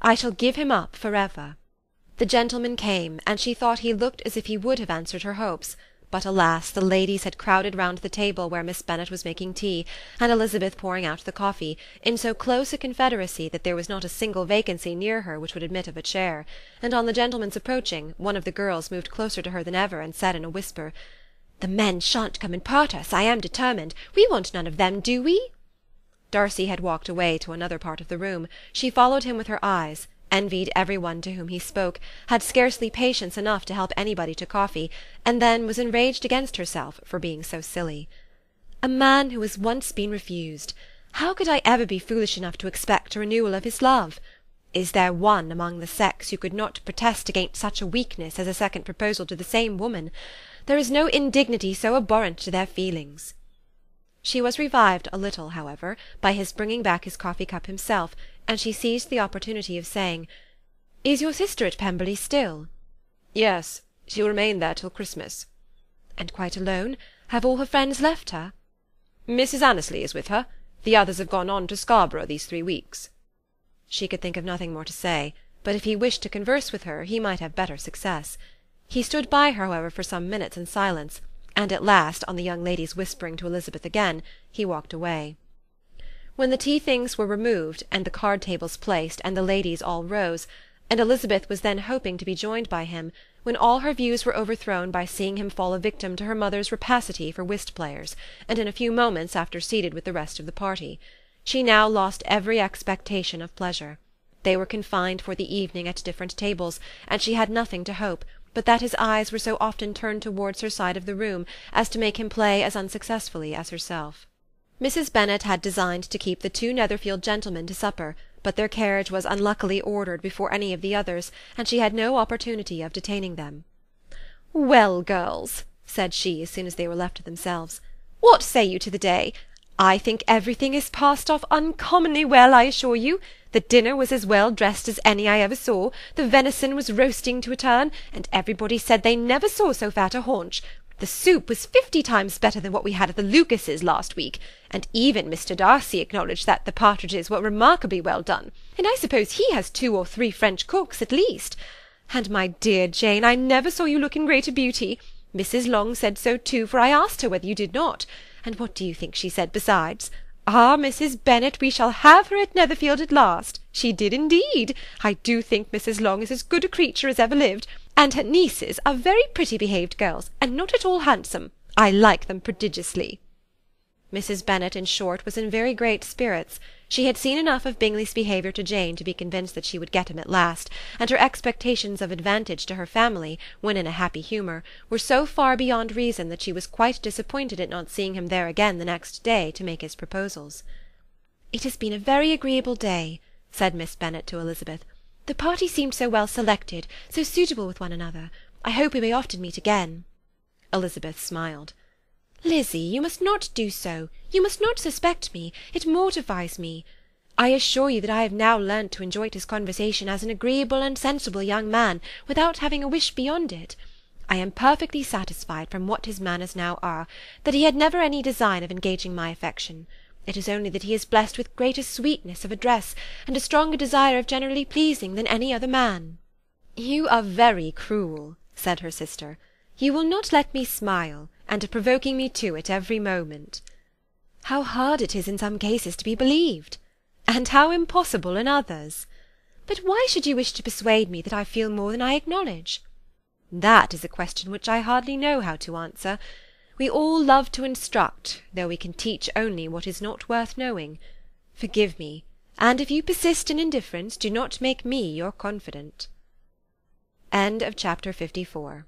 I shall give him up for ever. The gentleman came, and she thought he looked as if he would have answered her hopes; but alas, the ladies had crowded round the table where Miss Bennet was making tea, and Elizabeth pouring out the coffee, in so close a confederacy that there was not a single vacancy near her which would admit of a chair; and on the gentleman's approaching, one of the girls moved closer to her than ever, and said in a whisper, "The men shan't come and part us, I am determined. We want none of them, do we?" Darcy had walked away to another part of the room; she followed him with her eyes envied every one to whom he spoke, had scarcely patience enough to help anybody to coffee, and then was enraged against herself for being so silly. A man who has once been refused! How could I ever be foolish enough to expect a renewal of his love? Is there one among the sex who could not protest against such a weakness as a second proposal to the same woman? There is no indignity so abhorrent to their feelings. She was revived a little, however, by his bringing back his coffee cup himself, and she seized the opportunity of saying, "Is your sister at Pemberley still?" "Yes. She will remain there till Christmas." "And quite alone? Have all her friends left her?" "Mrs. Annesley is with her. The others have gone on to Scarborough these three weeks." She could think of nothing more to say, but if he wished to converse with her he might have better success. He stood by her, however, for some minutes in silence and at last, on the young lady's whispering to Elizabeth again, he walked away. When the tea things were removed, and the card tables placed, and the ladies all rose, and Elizabeth was then hoping to be joined by him, when all her views were overthrown by seeing him fall a victim to her mother's rapacity for whist players, and in a few moments after seated with the rest of the party. She now lost every expectation of pleasure. They were confined for the evening at different tables, and she had nothing to hope but that his eyes were so often turned towards her side of the room as to make him play as unsuccessfully as herself. Mrs. Bennet had designed to keep the two Netherfield gentlemen to supper, but their carriage was unluckily ordered before any of the others, and she had no opportunity of detaining them. "Well, girls," said she as soon as they were left to themselves, "what say you to the day? I think everything has passed off uncommonly well, I assure you. The dinner was as well dressed as any I ever saw, the venison was roasting to a turn, and everybody said they never saw so fat a haunch. The soup was fifty times better than what we had at the Lucases last week, and even Mr. Darcy acknowledged that the partridges were remarkably well done, and I suppose he has two or three French cooks at least. And, my dear Jane, I never saw you look in greater beauty. Mrs. Long said so too, for I asked her whether you did not. And what do you think she said besides? Ah, Mrs. Bennet, we shall have her at Netherfield at last. She did indeed. I do think Mrs. Long is as good a creature as ever lived, and her nieces are very pretty behaved girls, and not at all handsome. I like them prodigiously. Mrs. Bennet, in short, was in very great spirits. She had seen enough of Bingley's behaviour to Jane to be convinced that she would get him at last, and her expectations of advantage to her family, when in a happy humour, were so far beyond reason that she was quite disappointed at not seeing him there again the next day to make his proposals. "It has been a very agreeable day," said Miss Bennet to Elizabeth. "The party seemed so well selected, so suitable with one another. I hope we may often meet again." Elizabeth smiled. "Lizzy, you must not do so. You must not suspect me. It mortifies me. I assure you that I have now learnt to enjoy his conversation as an agreeable and sensible young man, without having a wish beyond it. I am perfectly satisfied, from what his manners now are, that he had never any design of engaging my affection. It is only that he is blessed with greater sweetness of address, and a stronger desire of generally pleasing, than any other man." "You are very cruel," said her sister. "You will not let me smile and are provoking me to it every moment. How hard it is in some cases to be believed! And how impossible in others! But why should you wish to persuade me that I feel more than I acknowledge? That is a question which I hardly know how to answer. We all love to instruct, though we can teach only what is not worth knowing. Forgive me, and if you persist in indifference, do not make me your confidant. End of chapter 54